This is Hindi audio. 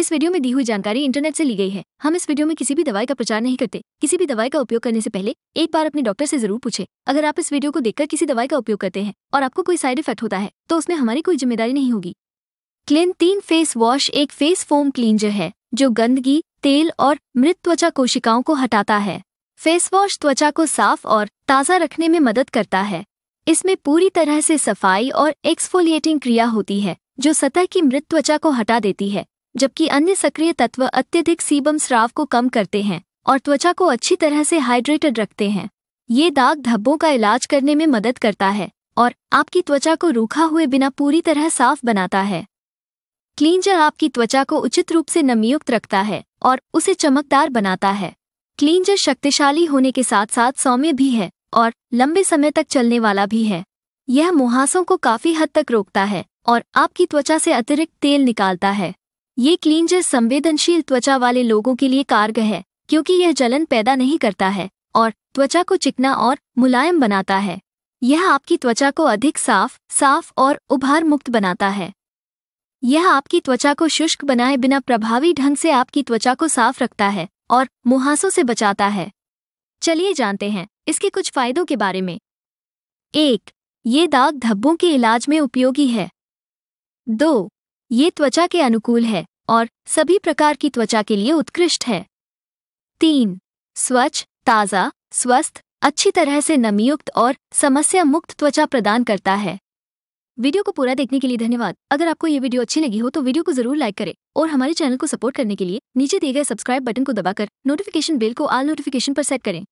इस वीडियो में दी हुई जानकारी इंटरनेट से ली गई है। हम इस वीडियो में किसी भी दवाई का प्रचार नहीं करते। किसी भी दवाई का उपयोग करने से पहले एक बार अपने डॉक्टर से ज़रूर पूछे। अगर आप इस वीडियो को देखकर किसी दवाई का उपयोग करते हैं और आपको कोई साइड इफ़ेक्ट होता है तो उसमें हमारी कोई ज़िम्मेदारी नहीं होगी। क्लिन तीन फेस वॉश एक फेस फोम क्लींजर है, जो गंदगी, तेल और मृत त्वचा कोशिकाओं को हटाता है। फेस वॉश त्वचा को साफ़ और ताज़ा रखने में मदद करता है। इसमें पूरी तरह से सफ़ाई और एक्सफोलिएटिंग क्रिया होती है, जो सतह की मृत त्वचा को हटा देती है। जबकि अन्य सक्रिय तत्व अत्यधिक सीबम स्राव को कम करते हैं और त्वचा को अच्छी तरह से हाइड्रेटेड रखते हैं। ये दाग धब्बों का इलाज करने में मदद करता है और आपकी त्वचा को रूखा हुए बिना पूरी तरह साफ़ बनाता है। क्लींजर आपकी त्वचा को उचित रूप से नमीयुक्त रखता है और उसे चमकदार बनाता है। क्लींजर शक्तिशाली होने के साथ साथ सौम्य भी है और लंबे समय तक चलने वाला भी है। यह मुहासों को काफ़ी हद तक रोकता है और आपकी त्वचा से अतिरिक्त तेल निकालता है। ये क्लींजर संवेदनशील त्वचा वाले लोगों के लिए कारगर है, क्योंकि यह जलन पैदा नहीं करता है, और त्वचा को चिकना और मुलायम बनाता है। यह आपकी त्वचा को अधिक साफ़ साफ़ और उभार मुक्त बनाता है। यह आपकी त्वचा को शुष्क बनाए बिना प्रभावी ढंग से आपकी त्वचा को साफ़ रखता है और मुहासों से बचाता है। चलिए जानते हैं, इसके कुछ फायदों के बारे में। एक, ये दाग धब्बों के इलाज में उपयोगी है। दो, ये त्वचा के अनुकूल है। और सभी प्रकार की त्वचा के लिए उत्कृष्ट है। तीन, स्वच्छ, ताज़ा, स्वस्थ, अच्छी तरह से नमीयुक्त और समस्या मुक्त त्वचा प्रदान करता है। वीडियो को पूरा देखने के लिए धन्यवाद। अगर आपको ये वीडियो अच्छी लगी हो तो वीडियो को ज़रूर लाइक करें और हमारे चैनल को सपोर्ट करने के लिए नीचे दिए गए सब्सक्राइब बटन को दबाकर नोटिफिकेशन बेल को आल नोटिफिकेशन पर सेट करें।